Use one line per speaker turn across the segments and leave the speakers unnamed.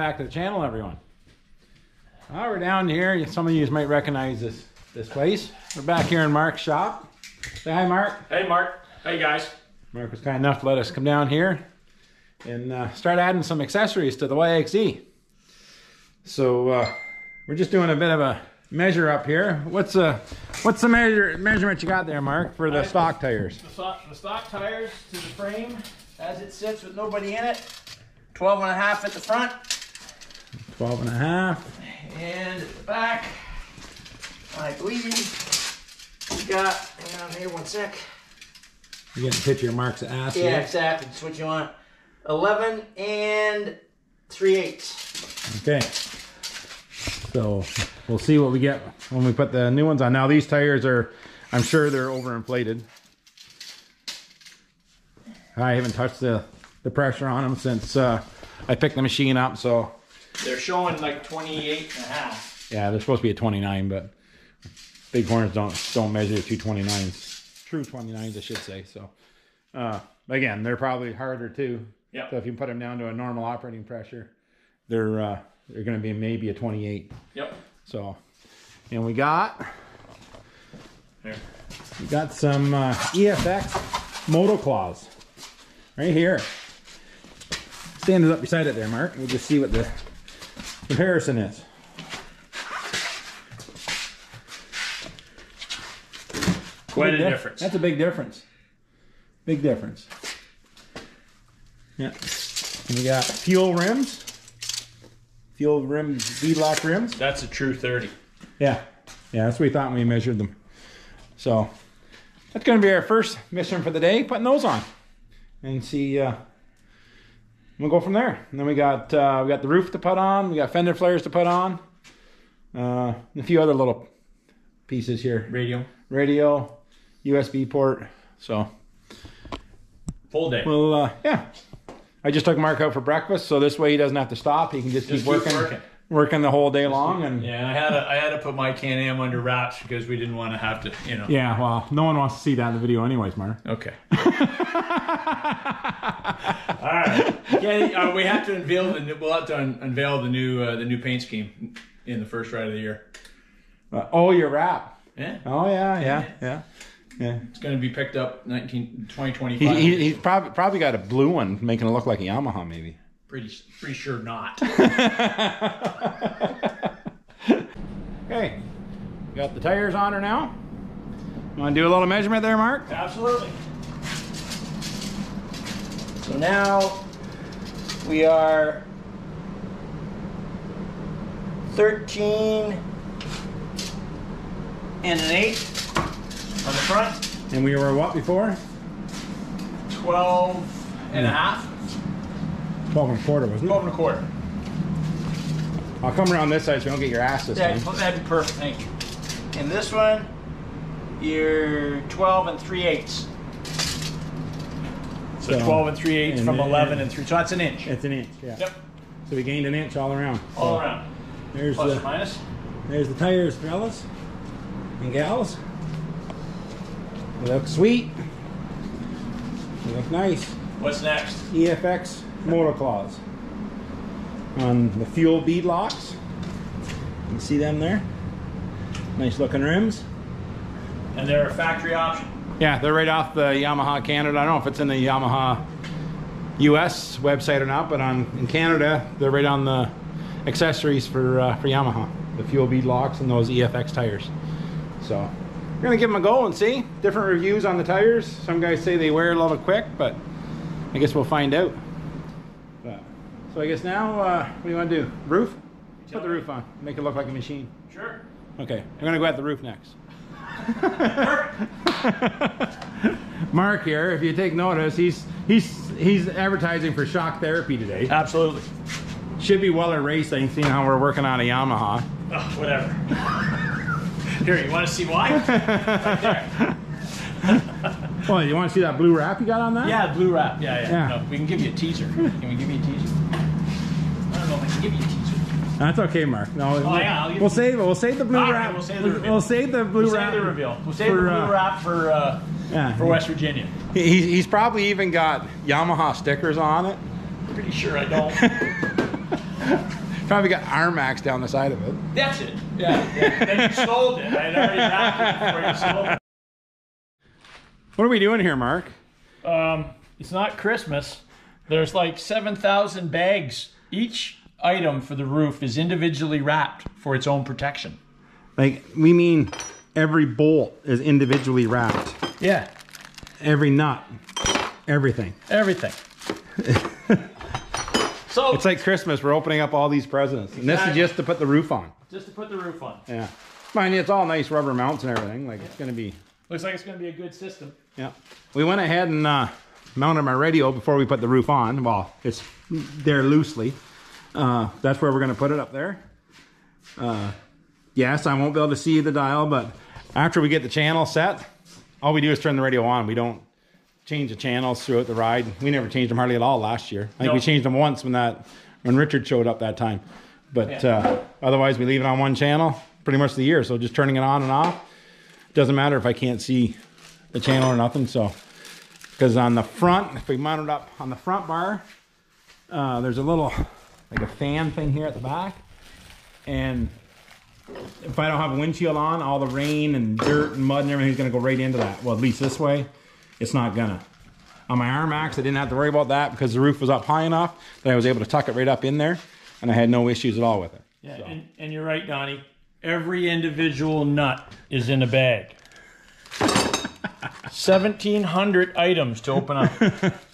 back to the channel, everyone. Uh, we're down here. Some of you might recognize this this place. We're back here in Mark's shop. Say hi, Mark.
Hey, Mark. Hey, guys.
Mark was kind enough to let us come down here and uh, start adding some accessories to the YXZ. So uh, we're just doing a bit of a measure up here. What's uh what's the measure measurement you got there, Mark, for the
I-
stock tires?
The stock, the stock tires to the frame as it sits with nobody in it. 12 and a half at the front
12 and a half.
and at the back. I believe we got, hang on here one sec.
You're getting a picture of Mark's ass
Yeah, exactly. That's what you want. 11 and 3 eighths.
Okay. So we'll see what we get when we put the new ones on. Now these tires are, I'm sure they're overinflated. I haven't touched the, the pressure on them since uh, I picked the machine up. So
They're showing like 28 and a half.
yeah, they're supposed to be a 29, but Bighorns don't don't measure to 29s. True 29s, I should say. So uh, again, they're probably harder too.
Yep.
So if you put them down to a normal operating pressure, they're uh, they're going to be maybe a 28.
Yep.
So, and we got
Here.
we got some uh, EFX Moto Claws right here. Stand it up beside it there, Mark. We'll just see what the comparison is.
Quite a
dif-
difference.
That's a big difference. Big difference. Yeah. And we got fuel rims. Fuel rim, V-lock rims.
That's a true 30.
Yeah, yeah, that's what we thought when we measured them. So that's going to be our first mission for the day, putting those on, and see. Uh, we'll go from there. And then we got uh, we got the roof to put on. We got fender flares to put on. Uh, a few other little pieces here.
Radio.
Radio, USB port. So
Full day.
well, uh, yeah. I just took Mark out for breakfast, so this way he doesn't have to stop. He can just,
Just
keep
keep
working,
working.
Working the whole day long, and
Yeah, I had to, I had to put my Can-Am under wraps because we didn't want to have to, you know.
yeah. Well, no one wants to see that in the video, anyways, Mark.
Okay. All right. Yeah, uh, we have to unveil the new, we'll have to un- unveil the new uh, the new paint scheme in the first ride of the year.
Uh, oh, your wrap.
Yeah,
Oh yeah, yeah, yeah, yeah.
it's going to be picked up 19, 2025.
He, he, he's probably probably got a blue one, making it look like a Yamaha, maybe.
Pretty pretty sure not.
Okay, got the tires on her now. Want to do a little measurement there, Mark?
Absolutely. So now we are 13 and an eighth on the front.
And we were what before?
12 and a half.
Twelve and a quarter, wasn't it?
12 and a quarter.
I'll come around this side so you don't get your ass this
Yeah,
time.
that'd be perfect, thank you. And this one, you're 12 and 3 eighths. So,
So,
12 and 3 eighths
and
from 11 and 3, so that's an inch.
It's an inch, yeah.
Yep,
So we gained an inch all around.
all
So
around.
There's
Plus or
the
minus.
there's the tires, fellas and gals. They look sweet. They look nice.
What's next?
EFX Moto Claws on the fuel bead locks. You can see them there. Nice looking rims.
And they're a factory option.
Yeah, they're right off the Yamaha Canada. I don't know if it's in the Yamaha US website or not, but on in Canada, they're right on the accessories for uh, for Yamaha, the fuel bead locks and those EFX tires. So we're gonna give them a go and see. Different reviews on the tires. Some guys say they wear a little quick, but I guess we'll find out. But, so I guess now, uh, what do you want to do? Roof? Put the roof on. Make it look like a machine.
Sure.
Okay, I'm gonna go at the roof next. Mark here, if you take notice, he's he's he's advertising for shock therapy today.
Absolutely.
Should be Weller Racing, seeing how we're working on a Yamaha.
Oh, whatever. Here, you want to see why? Right there.
Well, you want to see that blue wrap you got on that?
Yeah, blue wrap. Yeah, yeah.
Yeah.
No, we can give you a teaser. Can we give you a teaser? Give you teaser.
That's okay, Mark. No,
Oh, yeah, I'll give
we'll save it. We'll save the blue
right,
wrap.
we'll save the reveal.
We'll save the blue
We'll
wrap.
save the reveal. We'll save
for,
the blue
uh,
wrap for uh,
Yeah.
for West Virginia.
He, he's probably even got Yamaha stickers on it.
Pretty sure I don't.
Probably got Armax down the side of it.
That's it. Yeah. yeah. then you sold it. I had already backed it before you sold it.
What are we doing here, Mark?
Um, it's not Christmas. There's like 7,000 bags. Each item for the roof is individually wrapped for its own protection.
Like, we mean every bolt is individually wrapped.
Yeah.
Every nut. Everything.
Everything. so
It's like Christmas. We're opening up all these presents. And this is just to put the roof on.
just to put the roof on.
Yeah. Mind you, it's all nice rubber mounts and everything. Like, it's going to be,
Looks like it's going to be a good system.
yeah. We went ahead and uh, mounted my radio before we put the roof on. Well, it's there loosely. Uh, that's where we're going to put it up there. Uh, yes, I won't be able to see the dial, but after we get the channel set, all we do is turn the radio on. We don't change the channels throughout the ride. We never changed them hardly at all last year. I think
No.
we changed them once when that when Richard showed up that time. But
Yeah.
uh, otherwise, we leave it on one channel pretty much the year. So just turning it on and off doesn't matter if I can't see the channel or nothing. So because on the front, if we mount it up on the front bar, uh, there's a little like a fan thing here at the back, and if I don't have a windshield on, all the rain and dirt and mud and everything's gonna go right into that. Well, at least this way, it's not gonna. On my Armax, I didn't have to worry about that because the roof was up high enough that I was able to tuck it right up in there, and I had no issues at all with it.
Yeah, and, and you're right, Donnie. Every individual nut is in a bag. 1,700 items to open up.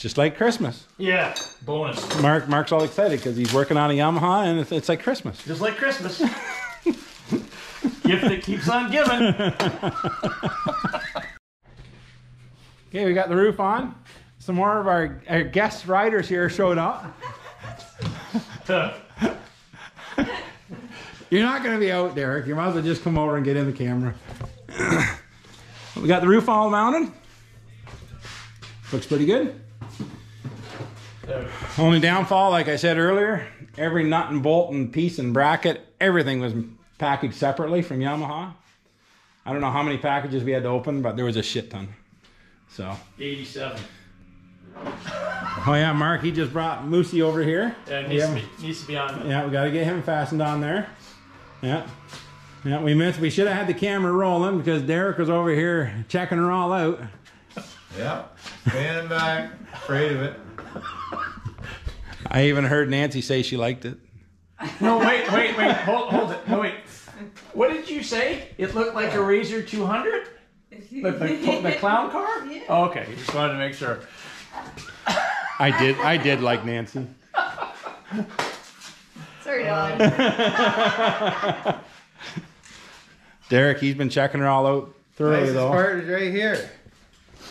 Just like Christmas.
yeah, bonus.
Mark, Mark's all excited because he's working on a Yamaha, and it's, it's like Christmas.
Just like Christmas. Gift that keeps on giving.
Okay, we got the roof on. Some more of our, our guest riders here showed up. You're not going to be out, Derek. You might as well just come over and get in the camera. we got the roof all mounted. Looks pretty good. Only downfall, like I said earlier, every nut and bolt and piece and bracket, everything was packaged separately from Yamaha. I don't know how many packages we had to open, but there was a shit ton. So,
87.
oh yeah, Mark, he just brought Moosey over here.
Yeah, it needs, to be, needs to be on.
yeah, we got to get him fastened on there. Yeah. Yeah, we missed. We should have had the camera rolling because Derek was over here checking her all out.
Yeah, standing back, afraid of it.
I even heard Nancy say she liked it.
No, wait, wait, wait. Hold, hold it. No, wait. What did you say? It looked like a RZR 200? Like the, the clown car?
Yeah.
Oh, okay. Just wanted to make sure.
I did. I did like Nancy.
Sorry, Don.
Uh, Derek, he's been checking her all out thoroughly
Nicest
though.
part is right here.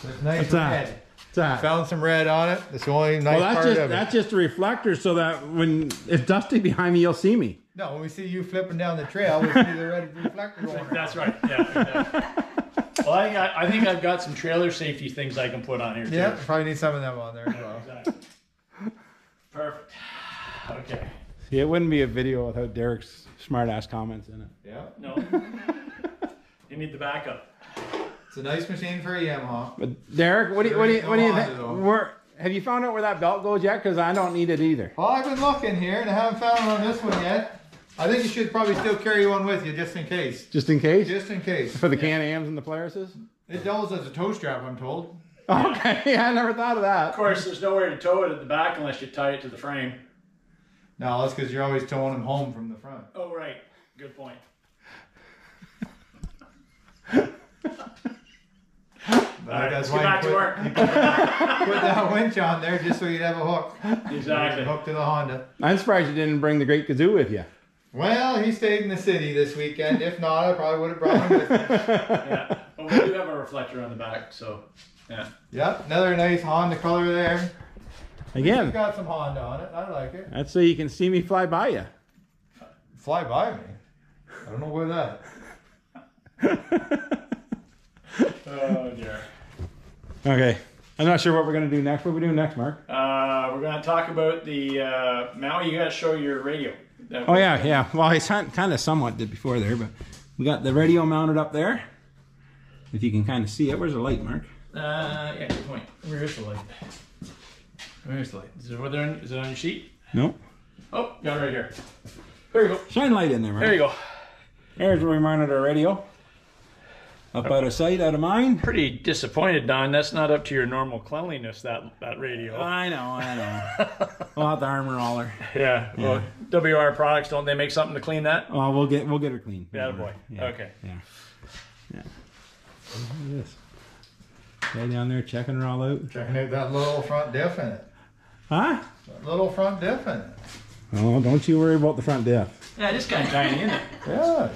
There's nice
What's that?
red.
What's that?
Found some red on it. That's the only nice
Well, that's
part
just
of it.
that's just a reflector so that when it's dusty behind me, you'll see me.
No, when we see you flipping down the trail, we see the red reflector going.
That's right. Yeah. exactly. well, I, got, I think I've got some trailer safety things I can put on here too.
Yeah, probably need some of them on there as well.
Exactly. Perfect. Okay.
See, it wouldn't be a video without Derek's smart ass comments in it.
Yeah,
No. you need the backup.
It's a nice machine for a Yamaha.
But Derek, what do you what do you what do you think? Where have you found out where that belt goes yet? Because I don't need it either.
Well, I've been looking here and I haven't found one on this one yet. I think you should probably still carry one with you just in case.
Just in case.
Just in case.
For the Can-Ams and the Polaris's?
It doubles as a tow strap, I'm told.
Okay, yeah, I never thought of that.
Of course, there's nowhere to tow it at the back unless you tie it to the frame.
No, that's because you're always towing them home from the front.
Oh, right. Good point.
But
All right,
that's
let's
why
get back
you
to
put,
work.
put that winch on there just so you'd have a hook.
Exactly.
Hook to the Honda.
I'm surprised you didn't bring the Great Kazoo with you.
Well, he stayed in the city this weekend. If not, I probably would have brought him with me.
Yeah. But we do have a reflector on the back, so yeah.
Yep, another nice Honda color there. It's
Again,
got some Honda on it. I like it.
that's so you can see me fly by you.
Fly by me. I don't know where that.
Oh dear.
Okay. I'm not sure what we're gonna do next. What are we doing next, Mark?
Uh, we're gonna talk about the uh, Maui. You gotta show your radio. That
Oh yeah, yeah. Well, I kind of somewhat did before there, but we got the radio mounted up there. If you can kind of see it, where's the light, Mark?
Uh, yeah. Good point. Where is the light? Where's the light? Is it over there? on- Is it on your sheet?
Nope.
Oh, got it right here. There you go.
Shine light in there, man.
There you go.
There's where we mounted our radio. Up out of sight, out of mind.
Pretty disappointed, Don. That's not up to your normal cleanliness. That that radio.
I know, I know. we'll have the armor roller.
yeah. Well, WR products don't they make something to clean that?
Oh, we'll get we'll get her clean.
Yeah, boy.
Yeah.
Okay.
Yeah. Yeah. Look at this. Guy down there checking her all out.
Checking out that little front diff in it.
Huh?
That little front diff in it.
Oh, don't you worry about the front diff.
Yeah, this guy's tiny, isn't it?
Yes.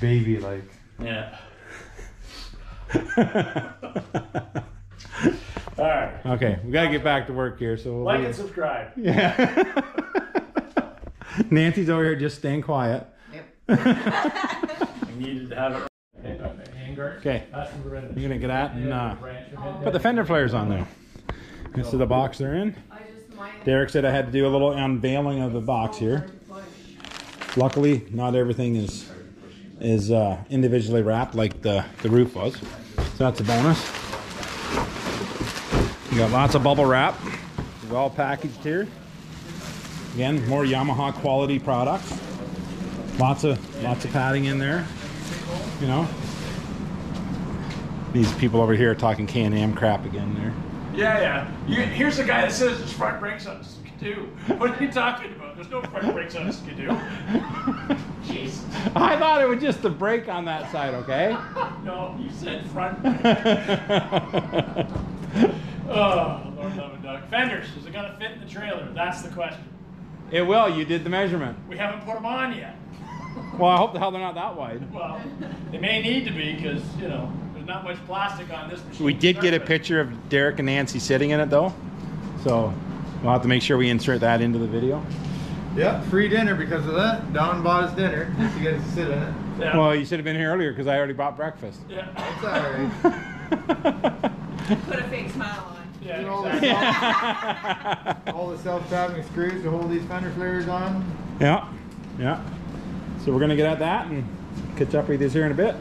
Baby like.
Yeah. All right.
Okay, we gotta get back to work here. So we'll
Like
be-
and subscribe.
Yeah. Nancy's over here just staying quiet. Yep.
We needed to have it. Hand guard.
Okay,
That's where we're in.
you're gonna get at and uh,
Branch your head
put the fender flares on there. This is the box they're in.
I just might.
Derek said I had to do a little unveiling of the box here. Luckily, not everything is is uh, individually wrapped like the, the roof was. So that's a bonus. You got lots of bubble wrap, well packaged here. Again, more Yamaha quality products. Lots of lots of padding in there. You know. These people over here are talking Can-Am crap again there.
Yeah, yeah. You, here's a guy that says his front brakes on a Ski-Doo. What are you talking about? There's no front brakes on a Ski-Doo. Jeez.
I thought it was just the brake on that side, okay?
No, you said front brakes. Oh, Lord love and duck. Fenders, is it gonna fit in the trailer? That's the question.
It will. You did the measurement.
We haven't put them on yet.
Well, I hope the hell they're not that wide.
Well, they may need to be because you know there's not much plastic on this machine.
We did get a picture of Derek and Nancy sitting in it, though. So we'll have to make sure we insert that into the video.
Yep, free dinner because of that. Don bought us dinner just to get to sit in it.
Yeah.
Well, you should have been here earlier because I already bought breakfast.
yeah.
It's alright.
Put a fake smile on.
Yeah,
You know,
exactly.
All the self-tapping screws to hold these fender flares on.
yeah, yeah. So we're gonna get at that and catch up with you here in a bit.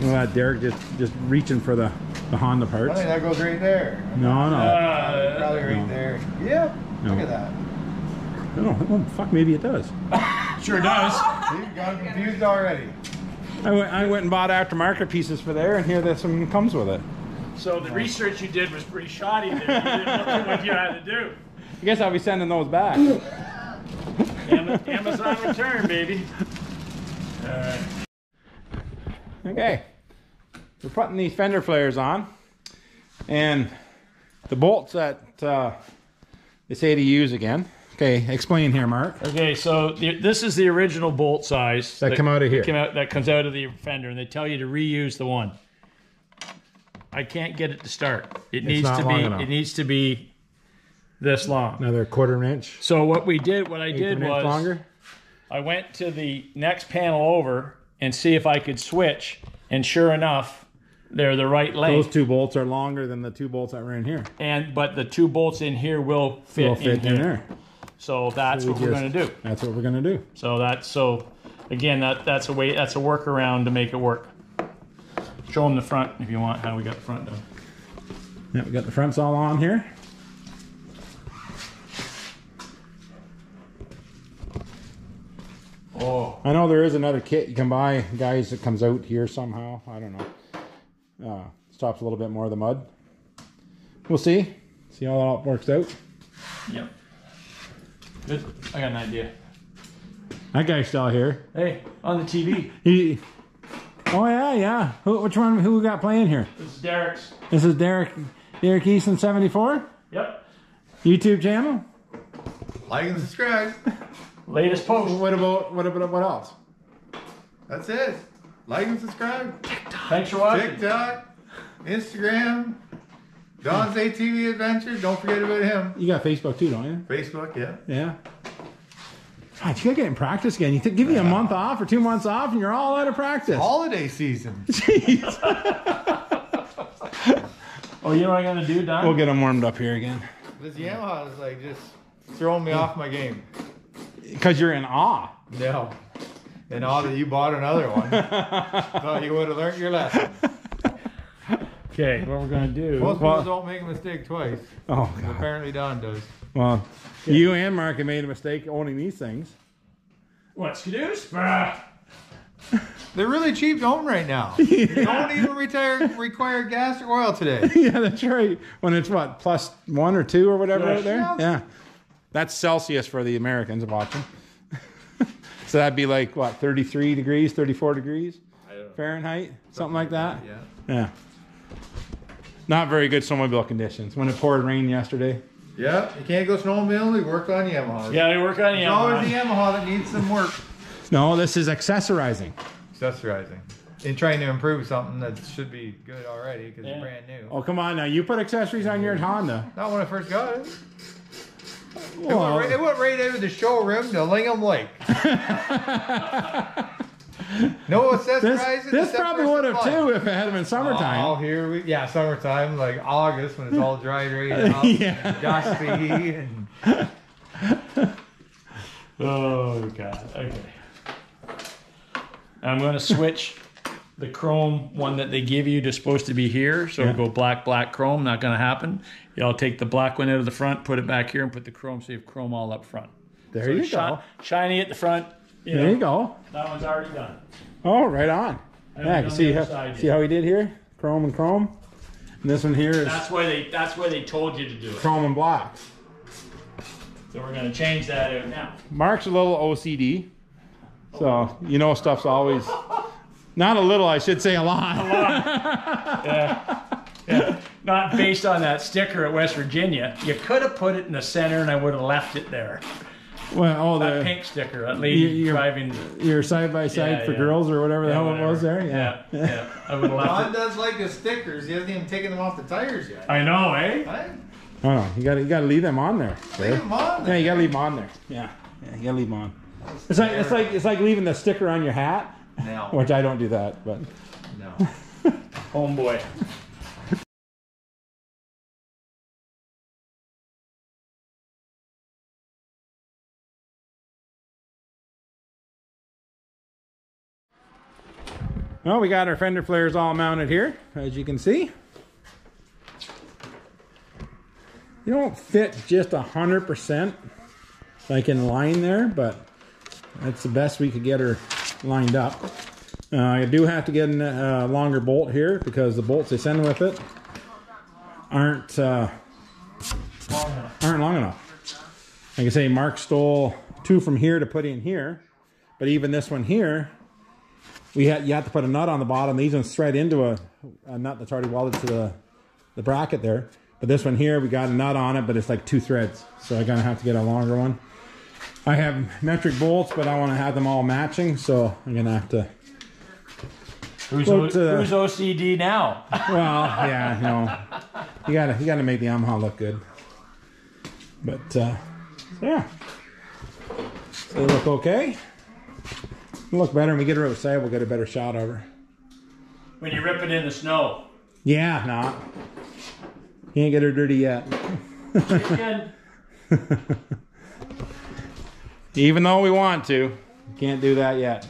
We'll have Derek just just reaching for the the Honda
I
parts.
think that goes right there.
No, no,
Uh,
Probably right
No.
there. Yep.
No.
Look at that.
no. Oh, fuck, maybe it does.
sure does.
You've got confused already.
I went I went and bought aftermarket pieces for there, and here this one comes with it.
So the research you did was pretty shoddy there. You didn't look at what you had to do.
I guess I'll be sending those back.
Ama- Amazon return, baby. All right.
Okay, we're putting these fender flares on, and the bolts that uh, they say to use again. Okay, explain here, Mark.
Okay, so the, this is the original bolt size
That come out of here.
Came out, that comes out of the fender, and they tell you to reuse the one. I can't get it to start. It needs
not
to be.
enough.
It needs to be this long.
Another quarter inch.
So what we did, what I
eighth
did
of an inch
was,
longer.
I went to the next panel over and see if I could switch, and sure enough, they're the right length.
Those two bolts are longer than the two bolts that were in here.
And but the two bolts in here will fit,
They'll fit
in,
in
here.
there.
So that's
We
what we're gonna do.
That's what we're gonna do.
So that's so again that that's a way that's a workaround to make it work. Show them the front if you want how we got the front done.
Yeah, we got the fronts all on here. I know there is another kit you can buy, guys, that comes out here somehow. I don't know. Uh, stops a little bit more of the mud. We'll see. See how all that works out.
yep. Good. I got an idea.
That guy's still here.
Hey, on the TV,
He. Oh yeah, yeah. Who, which one? Who we got playing here?
this is Derek's.
This is Derek. Derek Esson seventy four.
Yep.
YouTube channel.
Like and subscribe.
Latest post.
What about what about what else?
That's it. Like and subscribe. TikTok.
Thanks for watching.
TikTok, Instagram, Don's ATV Adventure. Don't forget about him.
You got Facebook too, don't you?
Facebook, yeah.
Yeah. God, you gotta get in practice again. You th- give me a month off or two months off, and you're all out of practice.
Holiday season.
Jeez.
Oh, you know what I'm gonna do, Don?
we'll get them warmed up here again.
This Yamaha is like just throwing me off my game.
Because you're in awe.
No. And all that you bought another one. Thought you would have learned your lesson.
Okay, what we're gonna do?
Most
Well-
people don't make a mistake twice.
Oh god.
Apparently Don does.
Well, you and Mark have made a mistake owning these things.
What, Ski-Doos?
They're really cheap to own right now. You don't even retire, require gas or oil today.
yeah, that's right. When it's what plus one or two or whatever
Yeah.
out there.
Yeah.
Yeah, that's Celsius for the Americans of watching. so that'd be like what, 33 degrees, 34 degrees Fahrenheit, something like that.
Yeah.
Yeah. Not very good snowmobile conditions. When it poured rain yesterday.
Yeah, you can't go snowmobiling, we work on Yamaha.
Yeah, they work on
It's always the
Yamaha.
Yamaha that needs some work.
No, this is accessorizing.
Accessorizing. In trying to improve something that should be good already because
Yeah.
it's brand new.
Oh, come on now. You put accessories on your Honda.
Not when I first got it. It went, right, it went right out the showroom to Lingham Lake. no accessorizing.
this this
except
probably would have
supply.
too if it had been summertime.
Oh, here we yeah, summertime like August when it's all dried right up,
Yeah.
dusty, and
Oh, God. Okay. I'm going to switch the chrome one that they give you to supposed to be here. So
Yeah.
go black, black, chrome. Not going to happen. Y'all take the black one out of the front, put it back here, and put the chrome so you have chrome all up front.
there
So
you go.
Shiny at the front. You
There
know,
you go.
That one's already done.
Oh, right on. Yeah, you see how, see how he did here? Chrome and chrome. And this one here is
That's why they. That's why they told you to do it.
chrome and black.
So we're going to change that out now.
Mark's a little OCD. So, you know, stuff's always not a little, I should say a lot.
Yeah. Yeah. Not based on that sticker at West Virginia. You could have put it in the center, and I would have left it there.
well, oh,
That
the
pink sticker, that lady
You- you're-
driving.
your side by side for
yeah.
girls or whatever the hell it was there. Yeah.
yeah, yeah. I would have
John does like his stickers. He hasn't even taken them off the tires yet.
I know, eh?
Right?
Oh, no, you gotta you gotta leave them on there.
Leave them on.
Yeah, you gotta leave them on there. Yeah, yeah, you gotta leave them on. It's like it's like it's like leaving the sticker on your hat,
No.
which I don't do that, but
No.
Homeboy.
well, we got our fender flares all mounted here, as you can see. You don't fit just a hundred percent like in line there, but that's the best we could get her lined up. Uh, I do have to get a uh, longer bolt here because the bolts they send with it aren't uh, aren't long enough. Like I say, Mark stole two from here to put in here, but even this one here, we had you have to put a nut on the bottom. These ones thread into a, a nut that's already welded to the the bracket there. But this one here, we got a nut on it, but it's like two threads, so I'm gonna have to get a longer one. I have metric bolts, but I want to have them all matching, so I'm gonna have to.
Who's,
Well,
O-
to-
who's OCD now?
Well, yeah, you know, you gotta you gotta make the Yamaha look good. But uh, yeah, they look okay. They look better, and we get her outside, we'll get a better shot of her.
when you rip it in the snow.
Yeah, not. nah, can't get her dirty yet. Even though we want to, can't do that yet.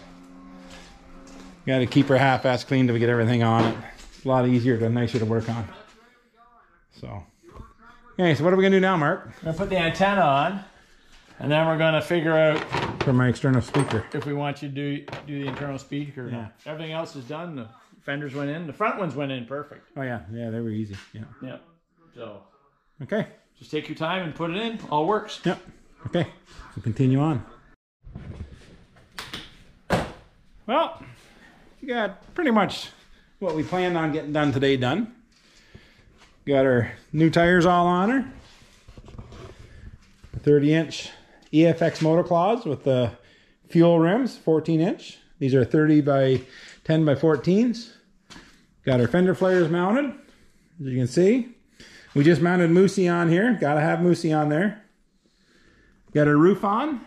Got to keep her half-ass clean to get everything on it. It's a lot easier to nicer to work on. So, okay. So what are we gonna do now, Mark?
we're to put the antenna on, and then we're going to figure out
For my external speaker.
if we want you to do, do the internal speaker Yeah. Everything else is done. The fenders went in. The front ones went in perfect.
Oh yeah, yeah, they were easy. Yeah.
Yeah. So
Okay.
just take your time and put it in. All works.
Yep. Okay. So continue on. Well, we got pretty much what we planned on getting done today done. Got our new tires all on her. 30 inch EFX motoclaws with the fuel rims, 14 inch. These are 30 by 10 by 14s. Got our fender flares mounted, as you can see. We just mounted Moosey on here. Gotta have Moosey on there. Got our roof on.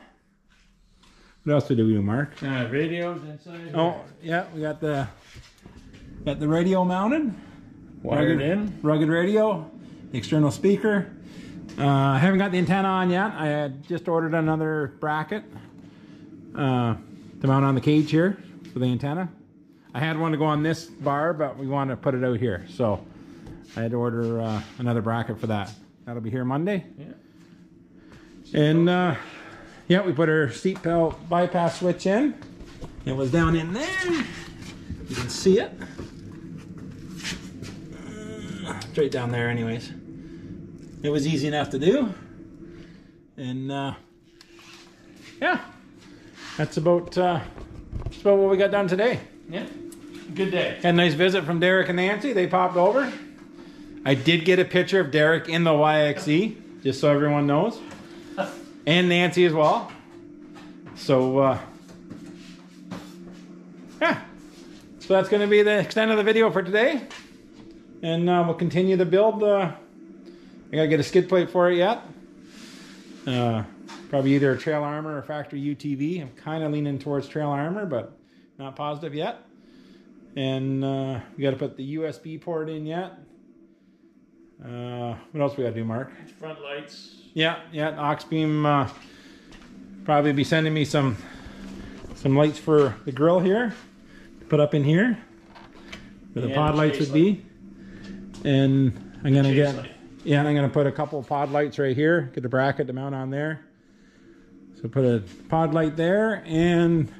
What else did we do, Mark?
Uh, radios inside.
Oh, yeah, we got the got the radio mounted.
wired
rugged,
in.
Rugged radio, external speaker. Uh, I haven't got the antenna on yet. I had just ordered another bracket uh, to mount on the cage here for the antenna. I had one to go on this bar, but we want to put it out here. So I had to order uh, another bracket for that. That'll be here Monday.
Yeah.
And uh, yeah, we put our seat belt bypass switch in. It was down in there. You can see it. Uh, Straight down there, anyways. It was easy enough to do. And uh, yeah, that's about uh, that's about what we got done today.
Yeah. Good day.
Had a nice visit from Derek and Nancy. They popped over. I did get a picture of Derek in the YXZ, just so everyone knows, and Nancy as well. So, uh, yeah. So that's going to be the extent of the video for today, and uh, we'll continue to build. Uh, I got to get a skid plate for it yet. Uh, probably either a trail armor or factory UTV. I'm kind of leaning towards trail armor, but not positive yet. And uh, we got to put the USB port in yet. Uh, what else we got to do, Mark?
Front lights.
Yeah, yeah. Oxbeam uh, probably be sending me some some lights for the grill here to put up in here where the
Yeah,
pod lights would be. And I'm gonna get
light.
yeah, and I'm gonna put a couple of pod lights right here. Get the bracket to mount on there. So put a pod light there and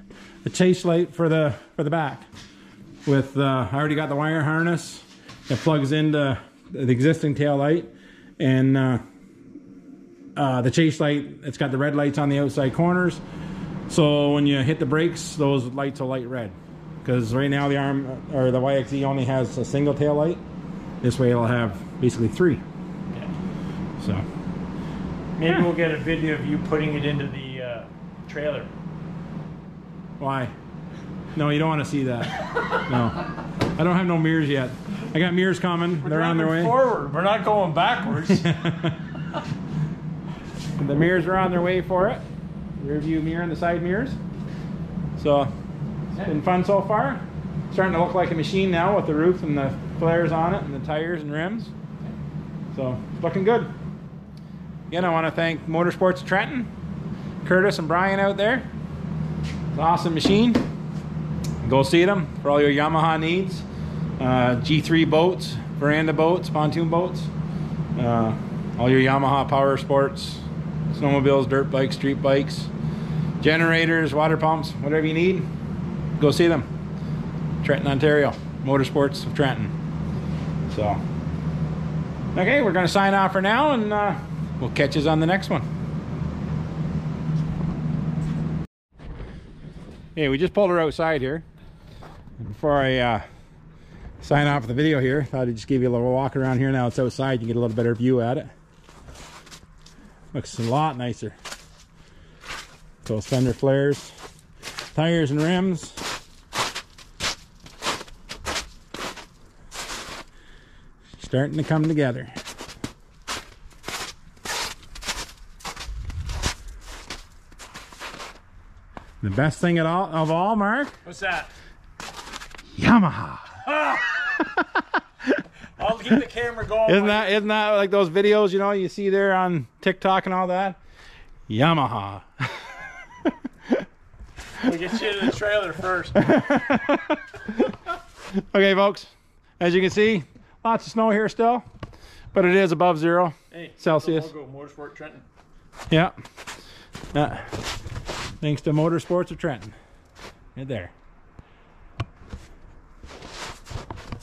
a chase light for the for the back. With uh, I already got the wire harness that plugs into the existing tail light, and uh, uh, the chase light. It's got the red lights on the outside corners. So when you hit the brakes, those lights will light red. Because right now the arm or the YXZ only has a single tail light. This way it'll have basically three.
Yeah.
So
Maybe
Yeah.
we'll get a video of you putting it into the uh, trailer.
why? No, you don't want to see that. No, I don't have no mirrors yet. I got mirrors coming. They're on their way.
Forward. We're not going backwards.
The mirrors are on their way for it. Rear view mirror and the side mirrors. So it's been fun so far. Starting to look like a machine now with the roof and the flares on it and the tires and rims. So it's looking good. Again, I want to thank Motorsports Trenton, Curtis and Brian out there. It's an awesome machine. Go see them for all your Yamaha needs. Uh, G3 boats, veranda boats, pontoon boats. Uh, all your Yamaha power sports, snowmobiles, dirt bikes, street bikes, generators, water pumps, whatever you need, go see them. Trenton, Ontario, Motorsports of Trenton. So, okay, we're going to sign off for now and uh, we'll catch us on the next one. Hey, we just pulled her outside here. Before I uh, sign off the video here, thought I'd just give you a little walk around here. Now it's outside, you get a little better view at it. Looks a lot nicer. Those fender flares, tires and rims. Starting to come together. The best thing at all of all, Mark,
What's that?
Yamaha. Ah!
I'll keep the camera going.
Isn't that isn't that like those videos you know you see there on TikTok and all that? Yamaha.
We'll get you to the trailer first.
Okay, folks. As you can see, lots of snow here still, but it is above zero.
Hey,
Celsius.
Logo, Motorsport Trenton.
Yeah. Uh, thanks to Motorsports of Trenton. Right there.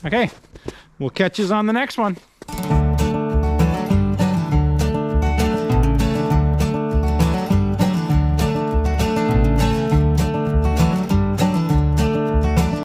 Okay. We'll catch you on the next one.